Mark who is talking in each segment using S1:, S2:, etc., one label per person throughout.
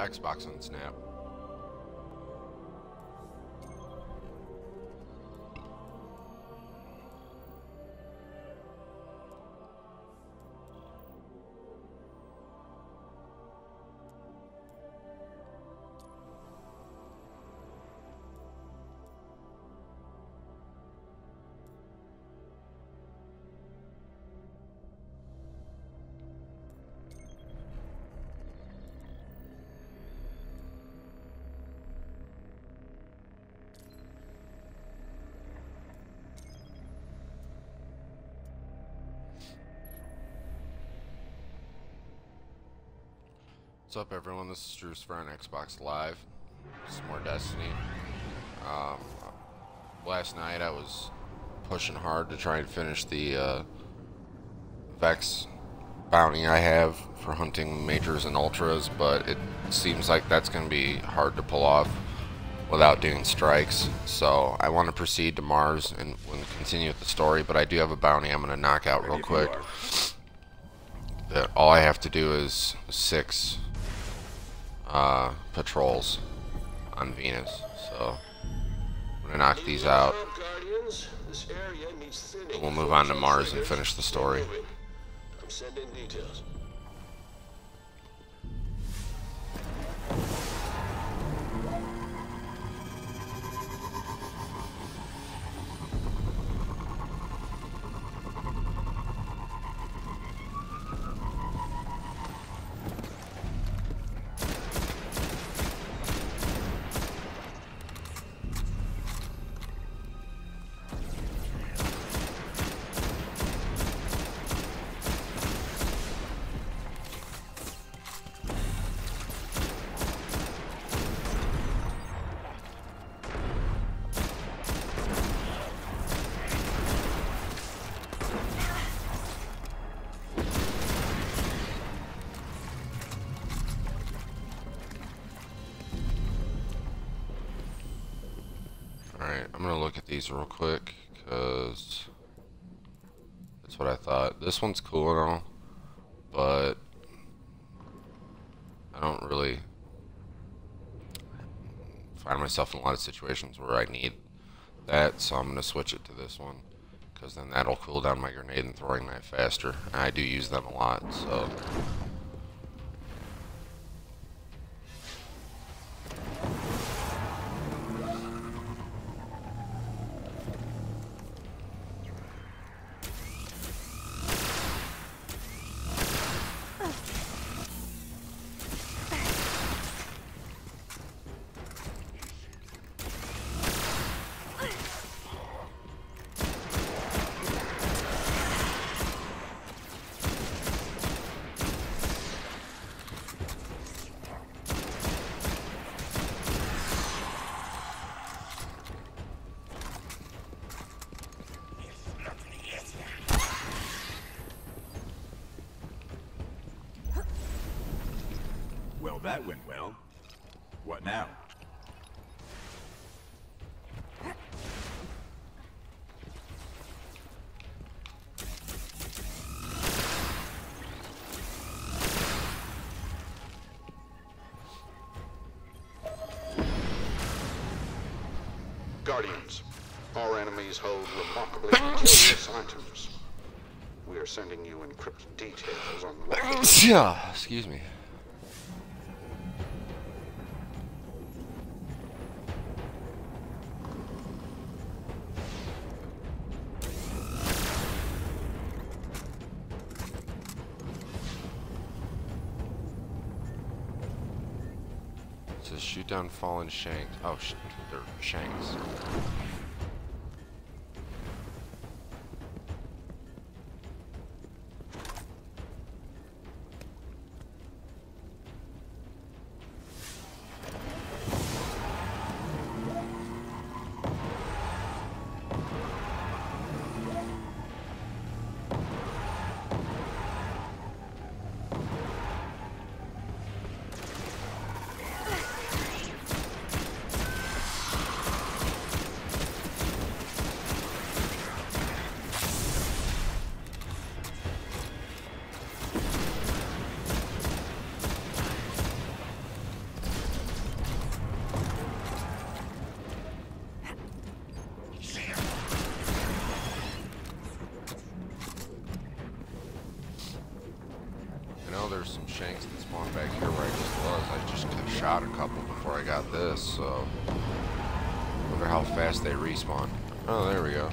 S1: Xbox on Snap. What's up, everyone? This is Drucifer on Xbox Live. Some more Destiny. Um, last night I was pushing hard to try and finish the uh, Vex bounty I have for hunting majors and ultras, but it seems like that's going to be hard to pull off without doing strikes. So I want to proceed to Mars and, and continue with the story, but I do have a bounty I'm going to knock out real quick. That all I have to do is six uh, patrols on Venus. So I'm gonna knock these out. we'll move on to Mars and finish the story. I'm sending I'm gonna look at these real quick because that's what I thought. This one's cool and all, but I don't really find myself in a lot of situations where I need that, so I'm gonna switch it to this one because then that'll cool down my grenade and throwing knife faster. I do use them a lot, so.
S2: What now?
S3: Guardians, our enemies hold remarkably mysterious items. We are sending you encrypted details on what...
S1: Yeah, excuse me. fallen shanks. Oh, sh they're shanks. Respawn. Oh, there we go.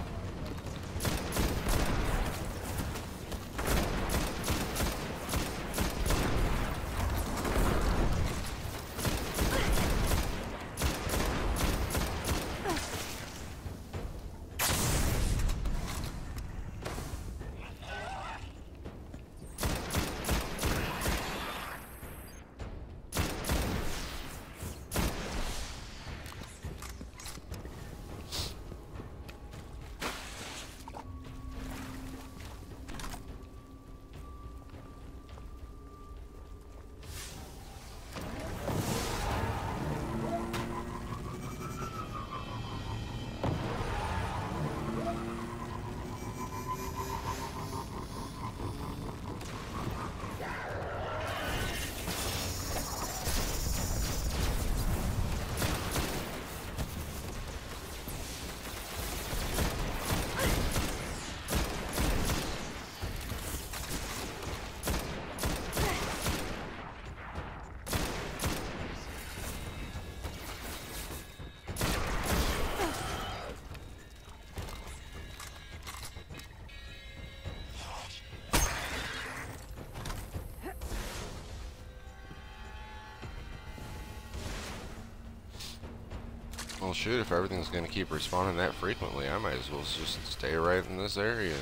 S1: Well, shoot, if everything's going to keep respawning that frequently, I might as well just stay right in this area.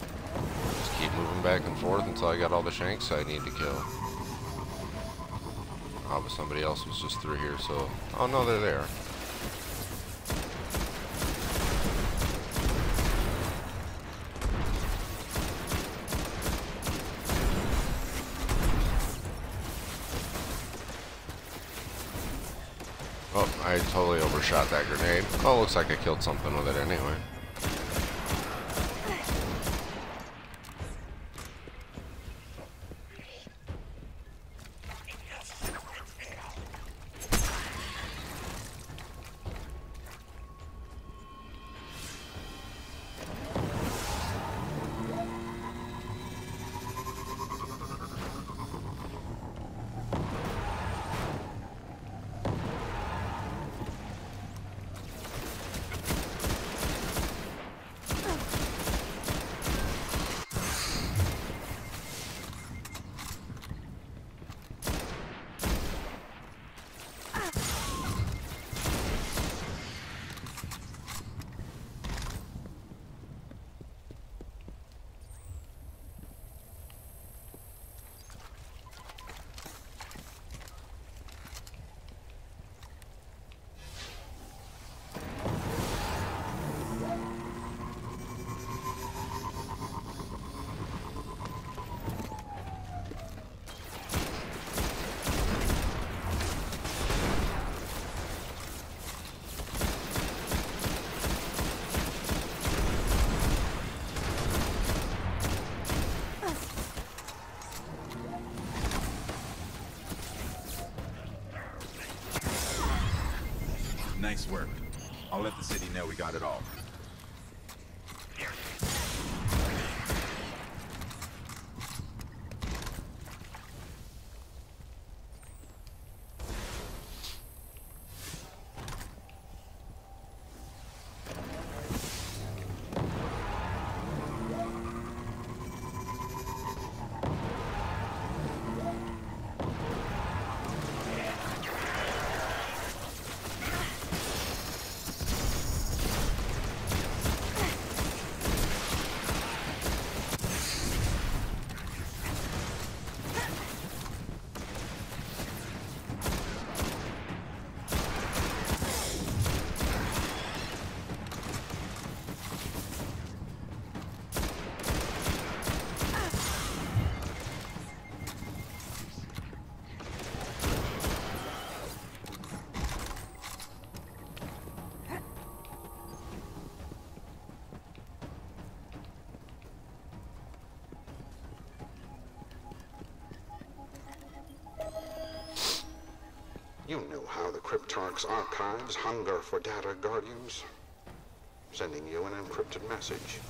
S1: Just keep moving back and forth until I got all the shanks I need to kill. Oh, but somebody else was just through here, so... Oh, no, they're there. Oh, I totally overshot that grenade. Oh, looks like I killed something with it anyway.
S2: Nice work. I'll let the city know we got it all.
S3: You know how the Cryptarch's archives hunger for data, Guardians. Sending you an encrypted message.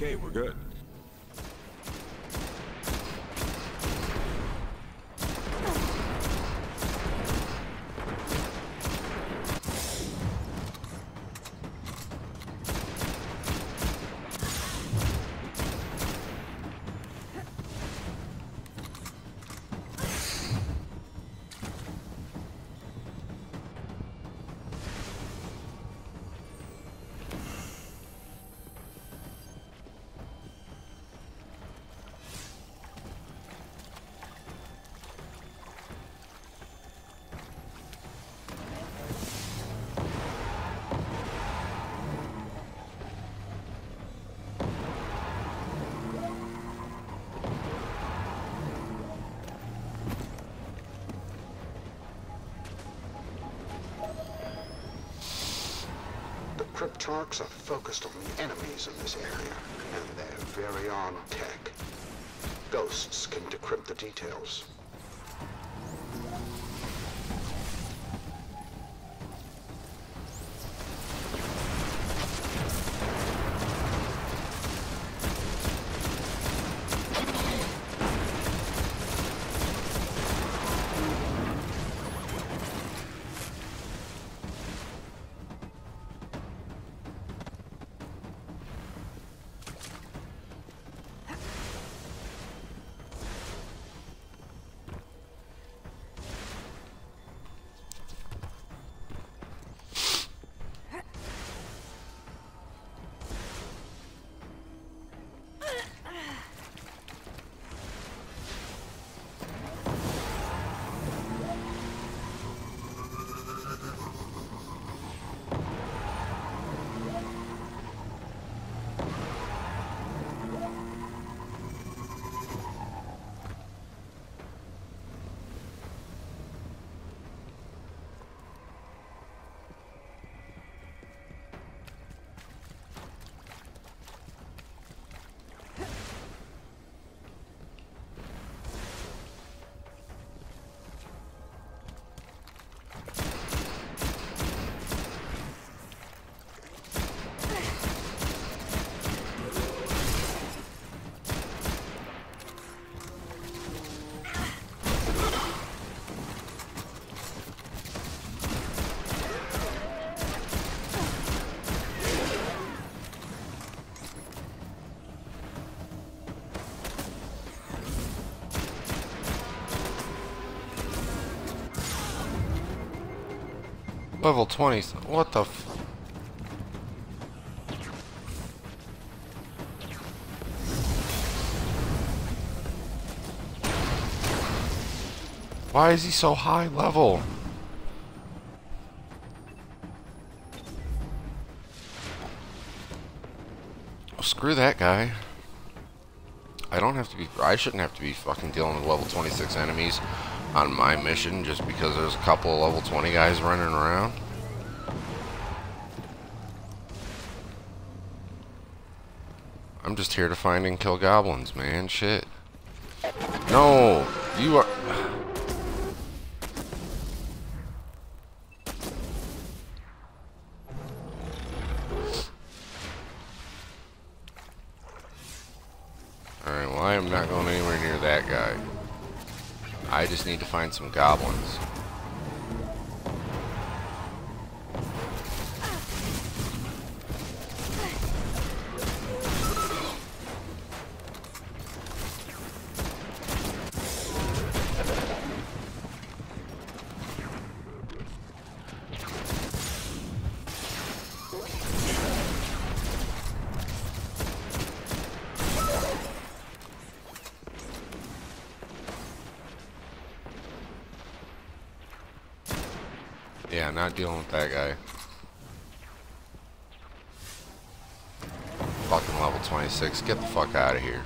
S2: Okay, we're good.
S3: Cryptarchs are focused on the enemies in this area, and their very own tech. Ghosts can decrypt the details.
S1: Level 20. What the. Why is he so high level? Well, screw that guy. I don't have to be... I shouldn't have to be fucking dealing with level 26 enemies on my mission just because there's a couple of level 20 guys running around. I'm just here to find and kill goblins, man. Shit. No! You are... need to find some goblins. Yeah, not dealing with that guy. Fucking level 26. Get the fuck out of here.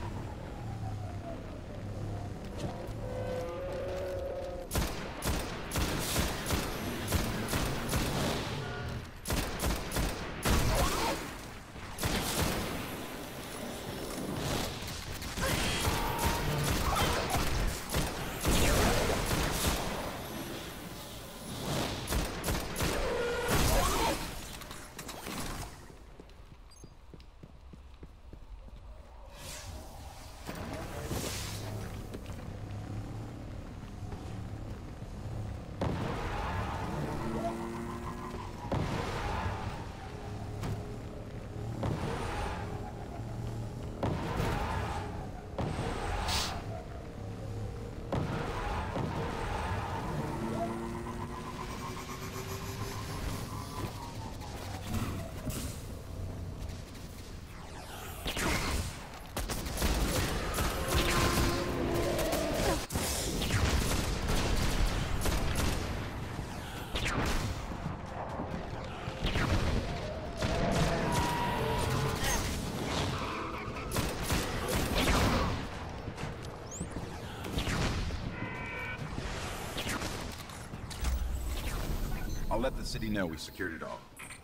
S2: The city know we secured it all.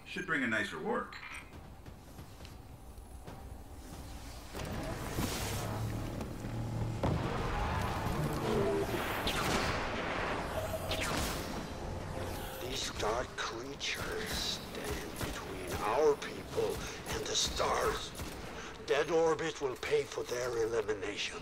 S2: Should bring a nice reward.
S4: These dark creatures stand between our people and the stars. Dead Orbit will pay for their elimination.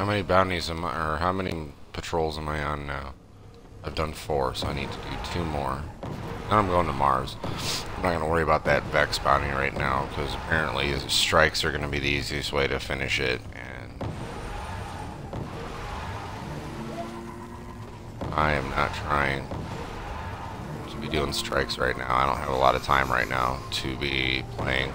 S1: How many bounties am I, or how many patrols am I on now? I've done four, so I need to do two more. Then I'm going to Mars. I'm not going to worry about that Vex bounty right now, because apparently strikes are going to be the easiest way to finish it, and I am not trying to be doing strikes right now. I don't have a lot of time right now to be playing.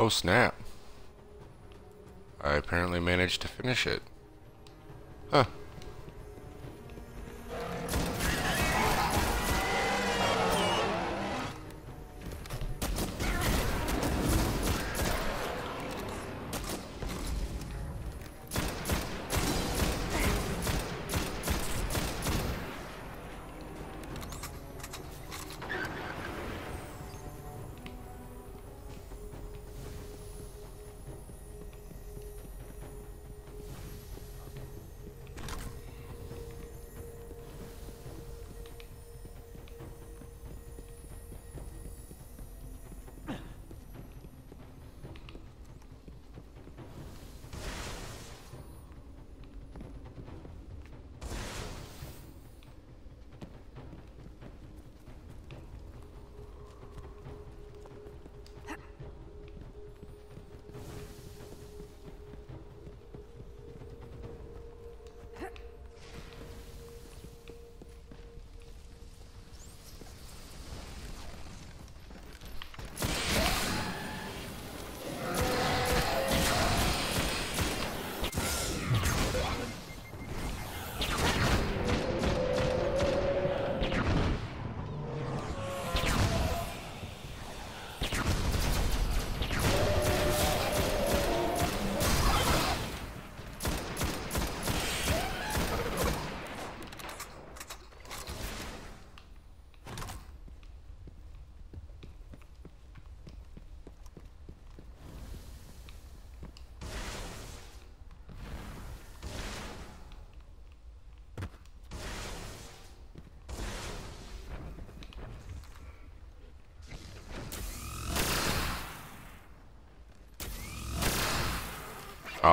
S1: Oh snap. I apparently managed to finish it.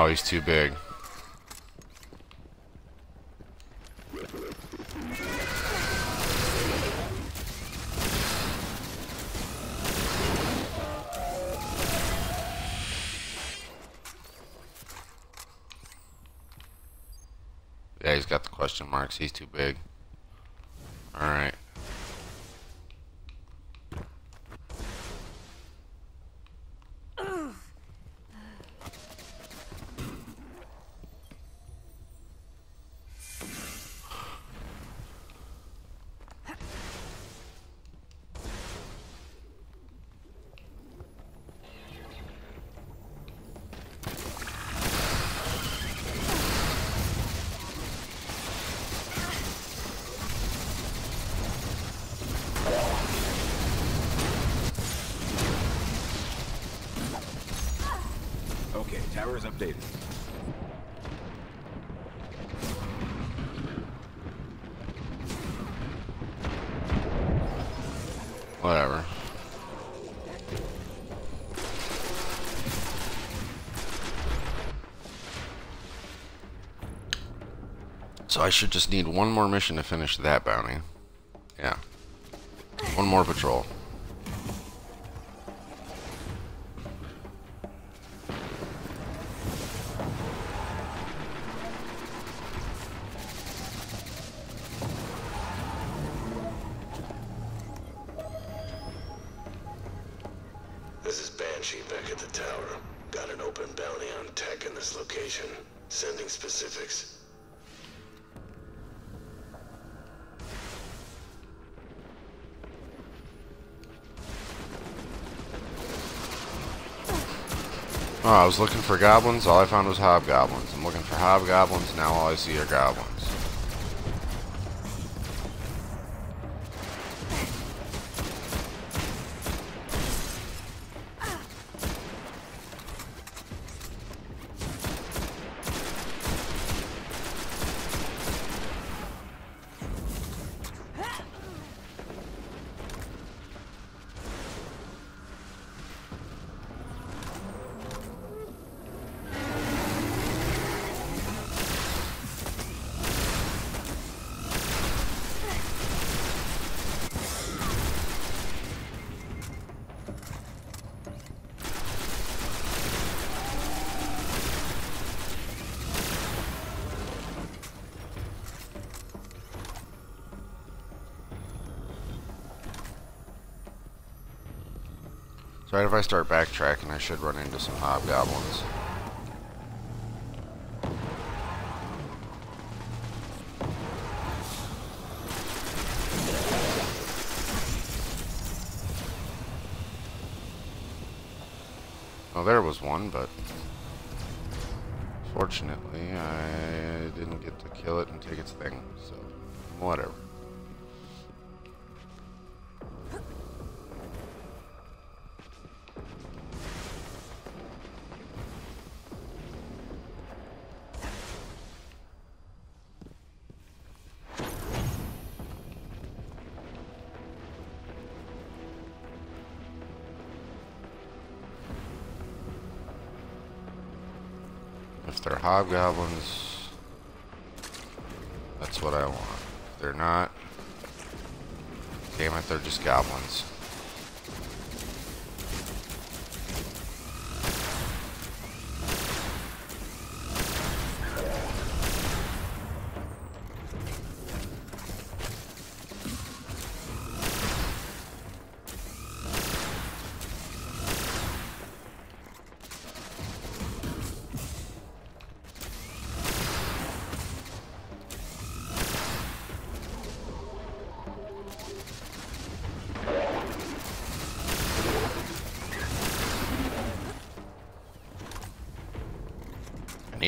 S1: Oh, he's too big. Yeah, he's got the question marks. He's too big. Alright.
S2: Is updated.
S1: Whatever. So I should just need one more mission to finish that bounty. Yeah. One more patrol. Oh, I was looking for goblins. All I found was hobgoblins. I'm looking for hobgoblins. Now all I see are goblins. I start backtracking, I should run into some hobgoblins. Well, there was one, but fortunately, I didn't get to kill it and take its thing, so whatever. Hobgoblins, that's what I want. If they're not, damn it, they're just goblins.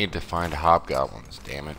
S1: Need to find hobgoblins, damn it.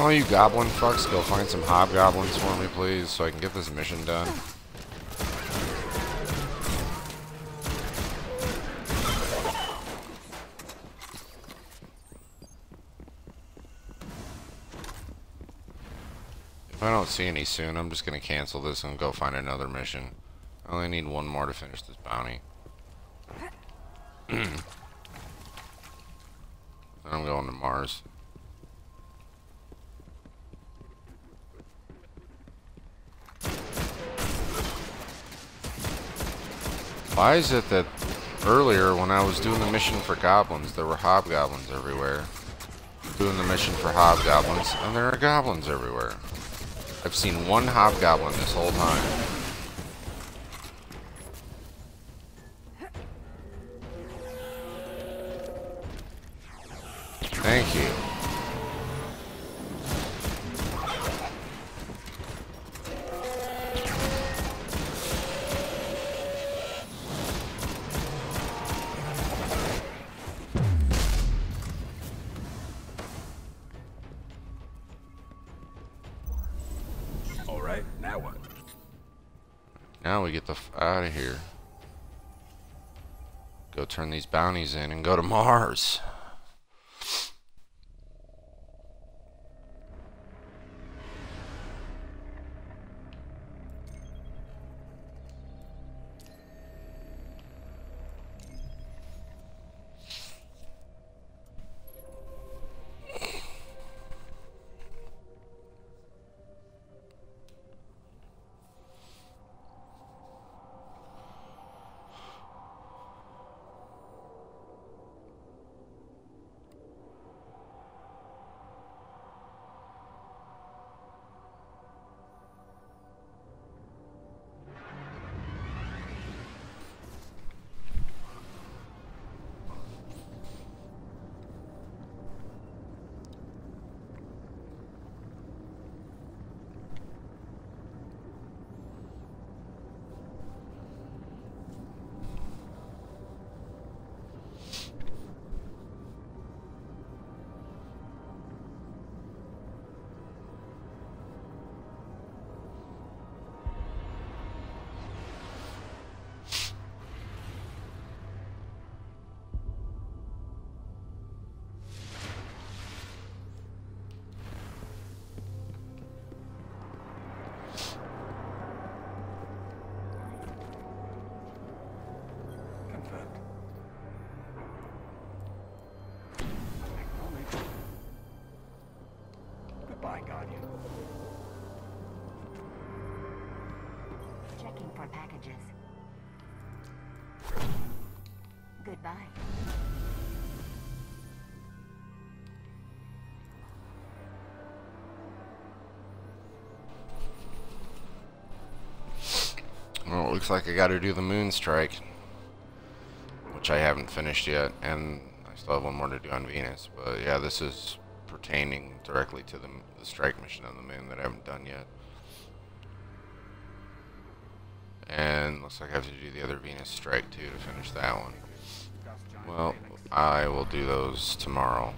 S1: all you goblin fucks go find some hobgoblins for me, please, so I can get this mission done? If I don't see any soon, I'm just going to cancel this and go find another mission. I only need one more to finish this bounty. I'm going to Mars. Why is it that earlier when I was doing the mission for goblins, there were hobgoblins everywhere? Doing the mission for hobgoblins, and there are goblins everywhere. I've seen one hobgoblin this whole time. Thank you. Bounties in and go to Mars.
S5: For packages. Goodbye.
S1: Well, it looks like I gotta do the moon strike. Which I haven't finished yet, and I still have one more to do on Venus. But yeah, this is pertaining directly to the, the strike mission on the moon that I haven't done yet. And looks like I have to do the other Venus strike too to finish that one. Well, I will do those tomorrow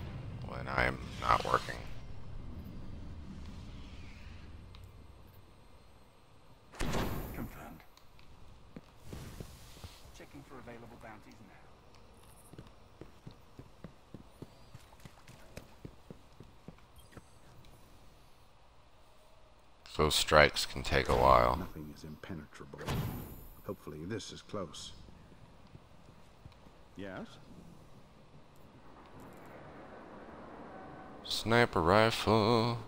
S1: when I'm not working.
S2: Confirmed. Checking for available bounties now.
S1: Those strikes can take a while.
S6: Nothing is impenetrable. Hopefully this is close. Yes?
S1: Sniper rifle.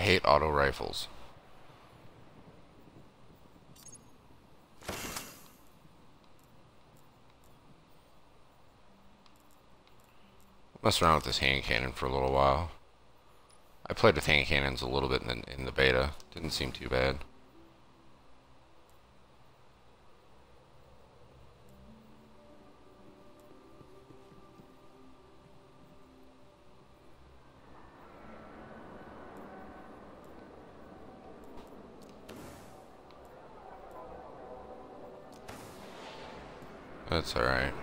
S1: Hate auto rifles. Mess around with this hand cannon for a little while. I played with hand cannons a little bit in the, in the beta. Didn't seem too bad. That's alright.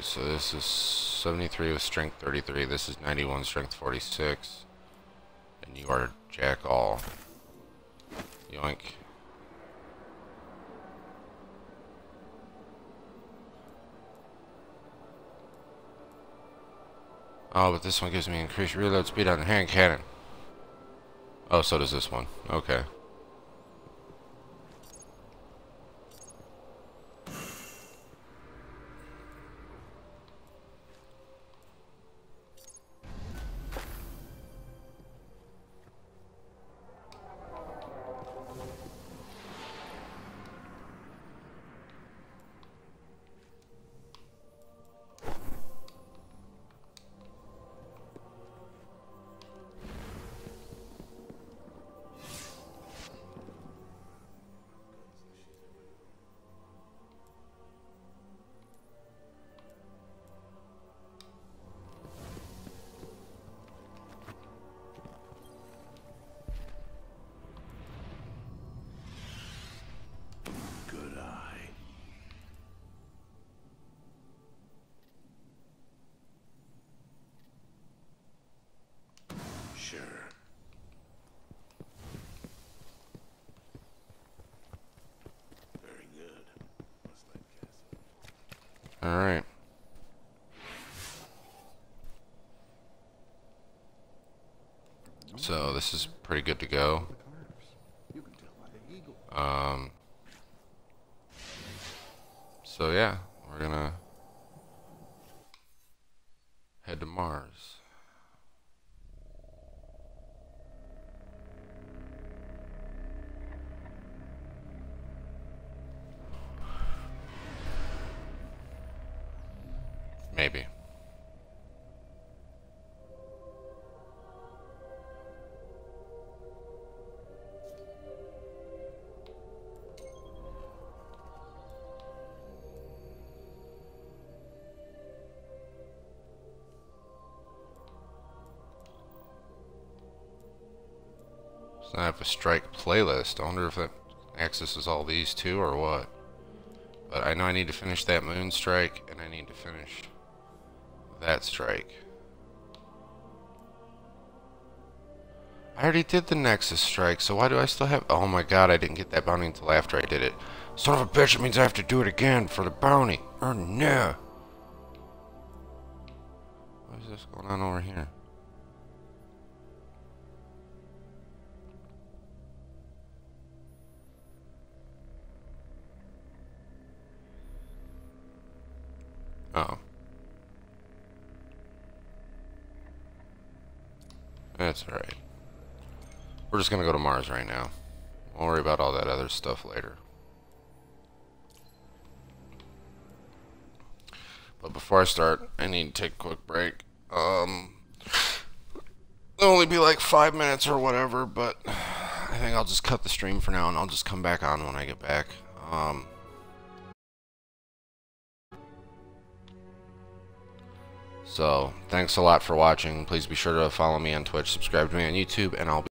S1: So this is 73 with strength 33. This is 91 strength 46. And you are Jack All. Yoink. Oh, but this one gives me increased reload speed on the hand cannon. Oh, so does this one. Okay. This is pretty good to go. Um, so yeah, a strike playlist. I wonder if that accesses all these too or what. But I know I need to finish that moon strike and I need to finish that strike. I already did the Nexus strike, so why do I still have... Oh my god, I didn't get that bounty until after I did it. Son of a bitch, it means I have to do it again for the bounty. Oh no. What is this going on over here? Oh. That's alright. We're just gonna go to Mars right now. We'll worry about all that other stuff later. But before I start, I need to take a quick break. Um, it'll only be like five minutes or whatever, but I think I'll just cut the stream for now and I'll just come back on when I get back. Um, So, thanks a lot for watching. Please be sure to follow me on Twitch, subscribe to me on YouTube, and I'll be